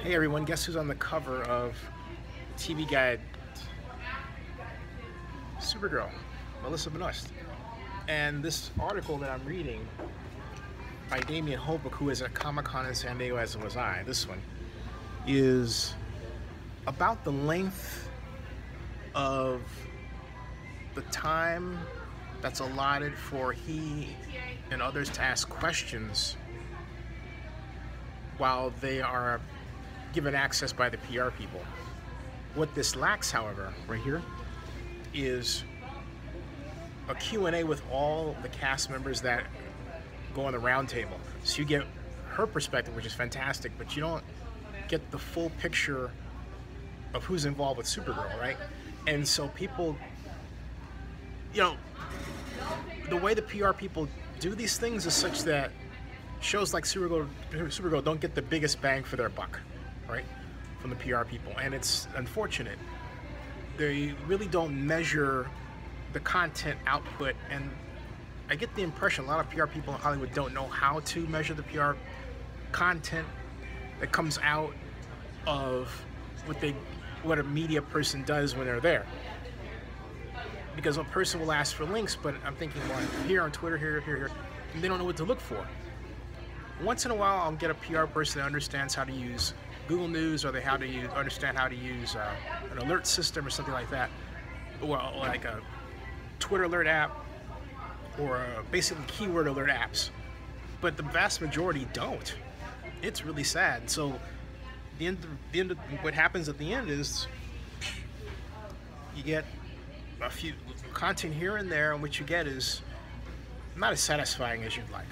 Hey everyone, guess who's on the cover of TV Guide? Supergirl, Melissa Benoist. And this article that I'm reading by Damian Holbrook, who is at Comic Con in San Diego, as was I, this one, is about the length of the time that's allotted for he and others to ask questions while they are given access by the PR people. What this lacks, however, right here, is a Q&A with all the cast members that go on the roundtable. So you get her perspective, which is fantastic, but you don't get the full picture of who's involved with Supergirl, right? And so people, you know, the way the PR people do these things is such that shows like Supergirl, Supergirl don't get the biggest bang for their buck right, from the PR people. And it's unfortunate. They really don't measure the content output. And I get the impression a lot of PR people in Hollywood don't know how to measure the PR content that comes out of what they what a media person does when they're there. Because a person will ask for links, but I'm thinking, well, here on Twitter, here, here, here, and they don't know what to look for. Once in a while, I'll get a PR person that understands how to use Google News or they how to use, understand how to use uh, an alert system or something like that, or like a Twitter alert app or uh, basically keyword alert apps. But the vast majority don't. It's really sad. So the end, the end of what happens at the end is you get a few content here and there, and what you get is not as satisfying as you'd like.